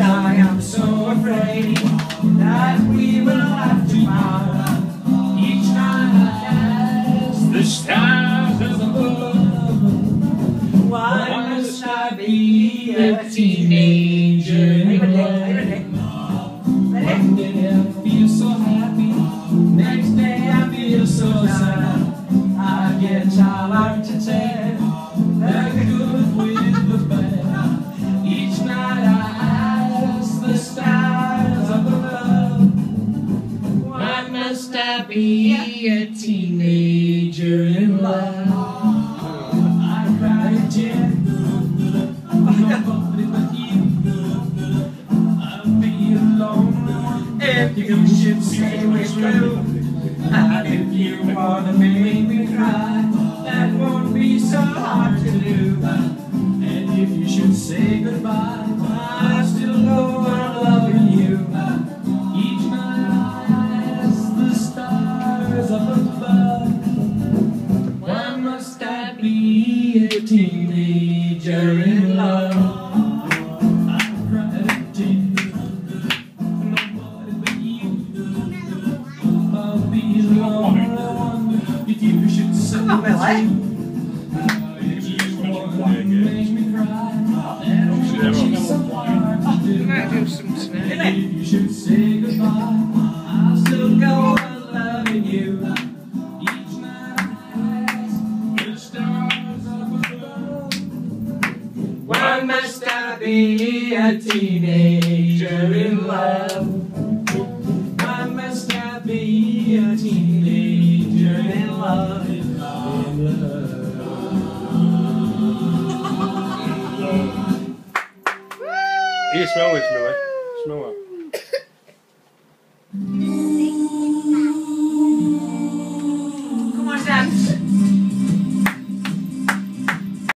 I am so afraid that we will have to part. Each night as the stars above. Why must I be a teenager? One day I feel so happy, next day I feel so sad. I get tired to tell be a teenager in love? I cried you. Alone if you should say we're through. And if you wanna make me cry, that won't be so hard to do. And if you should say goodbye, you should say goodbye, I'll still go on loving you. I the stars above, Why must I be a teenager in love? A teenager in love? In love. This, Millie. Smell.